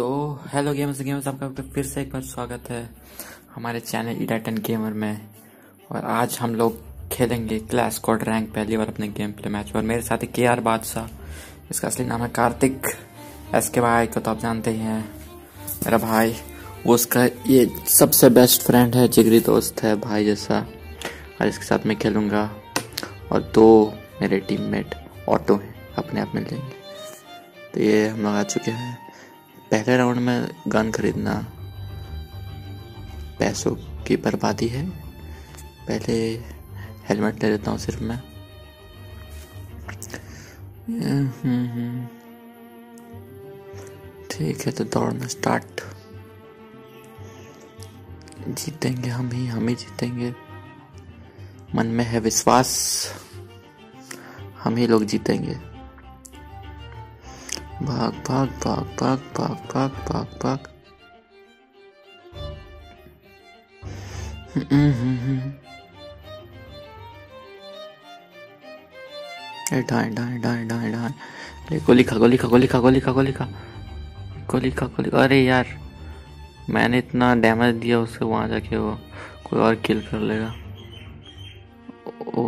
तो hello gamers gamers आपका फिर से एक बार स्वागत है हमारे चैनल ईडा टेन गेमर में। और आज हम लोग खेलेंगे क्लास कोड रैंक पहली बार अपने गेम प्ले मैच और मेरे साथ के आर बादशाह इसका असली नाम है कार्तिक एस के भाई को तो आप जानते ही हैं। मेरा भाई, वो उसका ये सबसे बेस्ट फ्रेंड है, जिगरी दोस्त है, भाई जैसा। और इसके साथ मैं खेलूँगा। और दो मेरे टीममेट ऑटो हैं, अपने आप मिल जाएँगे। तो ये हम लोग आ चुके हैं। पहले राउंड में गन खरीदना पैसों की बर्बादी है। पहले हेलमेट ले लेता हूँ सिर्फ़ मैं। ठीक है तो दौड़ना स्टार्ट जीतेंगे हम ही हम ही जीतेंगे। मन में है विश्वास, हम ही लोग जीतेंगे। भाग भाग भाग भाग भाग भाग भाग भाग गोली खा गोली खा गोली अरे यार, मैंने इतना डैमेज दिया उससे, वहाँ जाके वो कोई और किल कर लेगा। ओ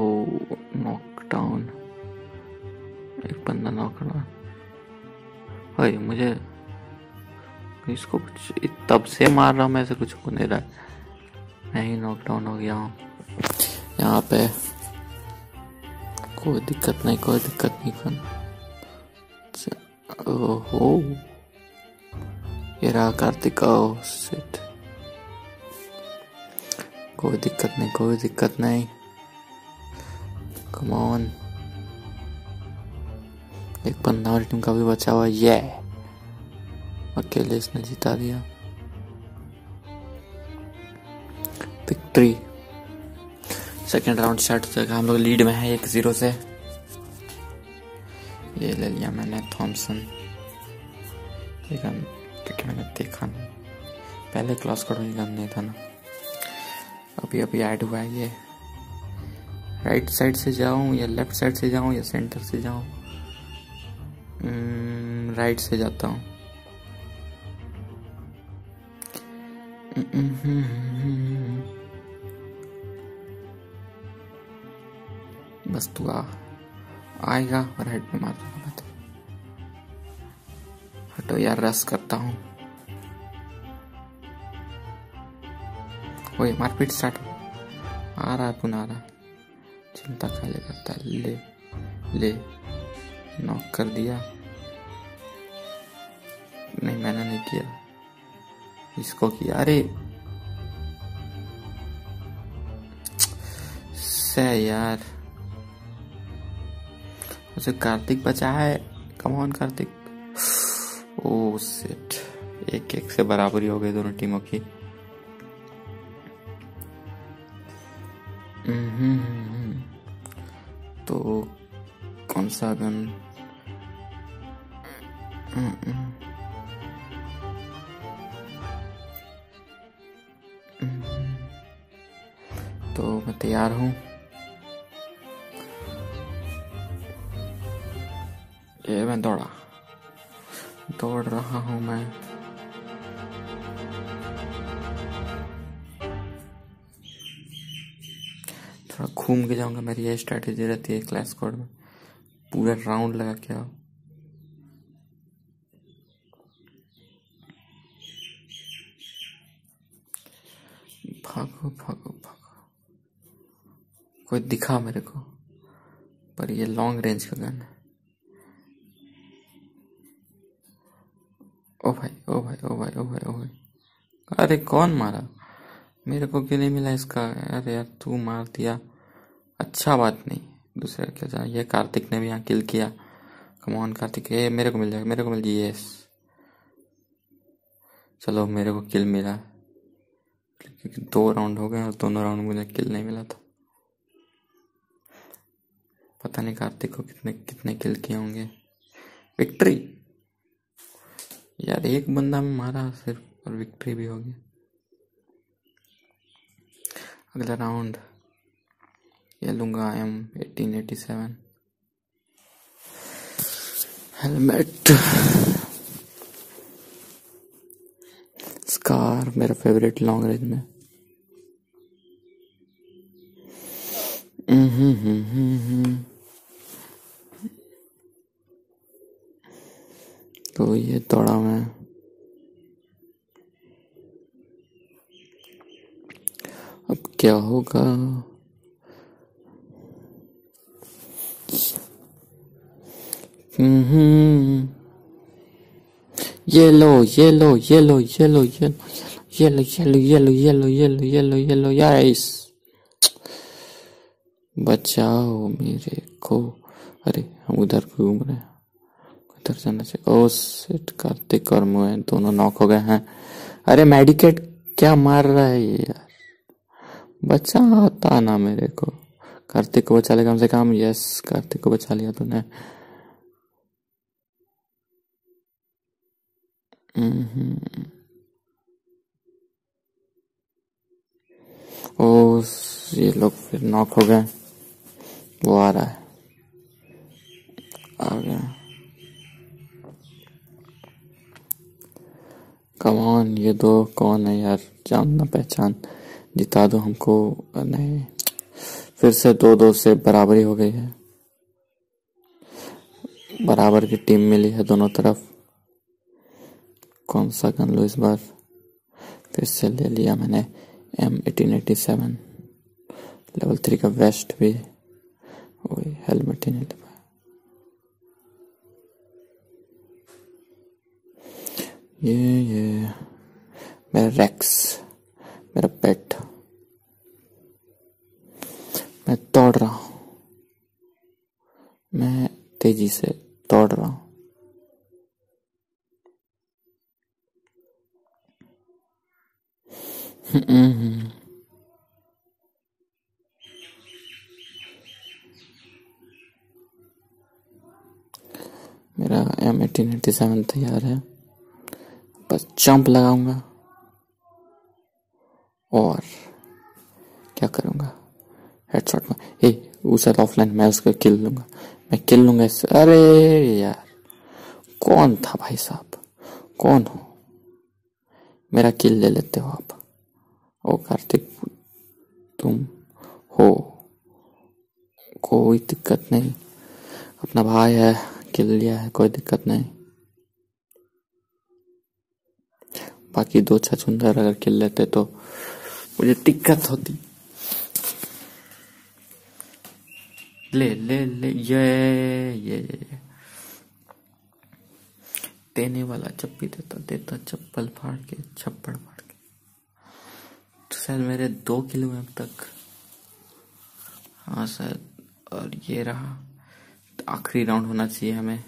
नॉकडाउन एक बंदा नॉकडाउन भाई, मुझे इसको कुछ तब से मार रहा हूँ, मैं ऐसे कुछ हो नहीं रहा मैं ही नॉकडाउन हो गया हूँ। यहाँ पे कोई दिक्कत नहीं, कोई दिक्कत नहीं कौन ओहो। ये रहा कार्तिक सेट कोई दिक्कत नहीं, कोई दिक्कत नहीं। कम ऑन एक बंदा हमारी टीम का भी बचा हुआ ये। अकेले इसने जिता दिया। विक्ट्री सेकेंड राउंड हो जाएगा हम लोग लीड में है एक ज़ीरो से। ये ले लिया मैंने थॉमसन ये मैंने देखा नहीं। पहले क्लास कोड में गन नहीं था ना। अभी अभी ऐड हुआ है ये। राइट साइड से जाऊँ या लेफ़्ट साइड से जाऊँ या सेंटर से जाऊँ? राइट से जाता हूँ। बस तू आ। आएगा और हेड पे मार दूँगा मैं तो। हटो यार रस करता हूँ। वही मारपीट स्टार्ट आ रहा है, पुनः आ रहा चिंता खाली करता ले ले। नॉक कर दिया। नहीं, मैंने नहीं किया। इसको किया। अरे यार। उसे कार्तिक बचा है। कमॉन कार्तिक। ओ सेट एक एक से बराबरी हो गई दोनों टीमों की। तो कौन सा गन तैयार हूँ। ये मैं दौड़ा। दौड़ रहा हूँ मैं। थोड़ा घूम के जाऊँगा मेरी ये स्ट्रेटेजी रहती है क्लास कोड में। पूरा राउंड लगा के आओ। भागो भागो। कोई दिखा मेरे को, पर ये लॉन्ग रेंज का गन है। ओ भाई ओ भाई ओ भाई ओ भाई ओ भाई। अरे कौन मारा? मेरे को क्यों नहीं मिला इसका। अरे यार, तू मार दिया। अच्छा बात नहीं। दूसरे क्या जाए ये कार्तिक ने भी यहाँ किल किया। Come on Kartik. ये मेरे को मिल जाएगा मेरे को मिल जाए यस चलो, मेरे को किल मिला। क्योंकि दो राउंड हो गए और दोनों राउंड मुझे किल नहीं मिला था। पता नहीं कार्तिक को कितने कितने किल किए होंगे। विक्ट्री यार एक बंदा में मारा सिर्फ़ और विक्ट्री भी होगी अगला राउंड ये लूँगा M eighteen eighty seven helmet SCAR मेरा फेवरेट लॉन्ग रेंज में। हम्म हम्म, हम्म, हम्म, तो ये दौड़ा मैं अब क्या होगा हम्म yellow yellow yellow yellow yellow yellow yellow yellow yellow yellow yellow yellow yes बचाओ मेरे को अरे हम उधर घूम रहे हैं उधर जाना चाहिए ओ कार्तिक और मोहन दोनों नॉक हो गए हैं। अरे मेडिकेट क्या मार रहा है ये यार? बचा होता ना मेरे को। कार्तिक को बचा लिया कम से कम? यस कार्तिक को बचा लिया तूने। हम्म। ओ, ये लोग फिर नॉक हो गए। वो आ रहा है। कमान ये दो कौन है यार? जानना पहचान। जिता दो हमको। नहीं। फिर से दो दो से बराबरी हो गई है। बराबर की टीम मिली है दोनों तरफ़। कौन सा गन लो इस बार? फिर से ले लिया मैंने M eighteen eighty seven level three का वेस्ट भी। वही हेलमेट ही नहीं ये ये। मेरा रेक्स मेरा पेट मैं दौड़ रहा हूँ। मैं तेज़ी से दौड़ रहा हूँ। मेरा एम एटीन एटी सेवन तैयार है। बस जंप लगाऊँगा। और क्या करूँगा? हेडशॉट में ए, उसे ऑफलाइन मैं उसको किल लूँगा। मैं किल लूँगा इससे अरे यार, कौन था भाई साहब? कौन हो? मेरा किल ले लेते हो आप। ओ कार्तिक, तुम हो। कोई दिक्कत नहीं। अपना भाई है किल लिया है, कोई दिक्कत नहीं। बाकी दो छछुंदर अगर किल लेते तो मुझे दिक्कत होती। ले ले ले, ये ये ये देने वाला जब भी देता देता चप्पल फाड़ के, छप्पड़ फाड़ शायद मेरे दो किलो अब तक। हाँ शायद, और ये रहा। आखिरी राउंड होना चाहिए हमें,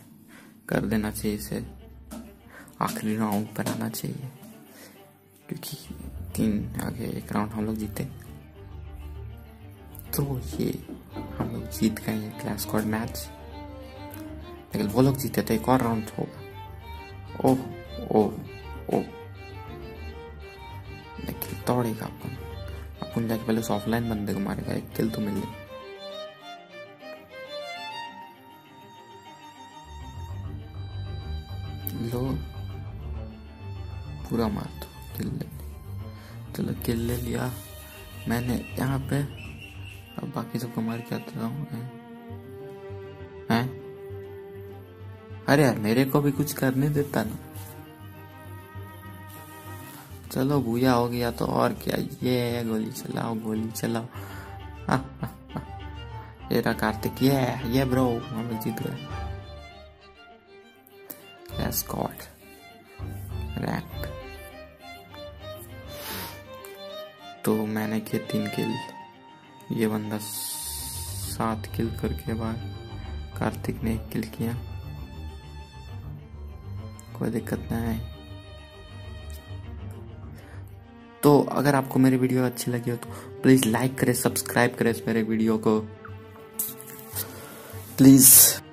कर देना चाहिए इसे। आखिरी राउंड आना चाहिए। क्योंकि तीन आगे एक राउंड हम लोग जीते। तो ये हम लोग जीत गए ये क्लास कोड मैच। लेकिन वो लोग जीते थे, एक और राउंड होगा। ओह ओह ओह। दौड़ेगा अपन। अपन जाके पहले ऑफलाइन बंदे को मारेगा, एक किल तो मिल लो। पूरा मार किल चलो किल लिया। मैंने यहाँ पे अब बाकी सबको मार के आता हूँ। हैं? अरे यार, मेरे को भी कुछ करने देता ना। चलो भूया हो गया तो और क्या। ये गोली चलाओ गोली चलाओ। ये रहा कार्तिक। ये ये ब्रो हम जीत गए। स्कॉट रैंक मैंने किए तीन किल। ये बंदा सात किल करके बाद कार्तिक ने एक किल किया। कोई दिक्कत नहीं है। तो अगर आपको मेरी वीडियो अच्छी लगी हो तो प्लीज़ लाइक करें, सब्सक्राइब करें इस मेरे वीडियो को। प्लीज़।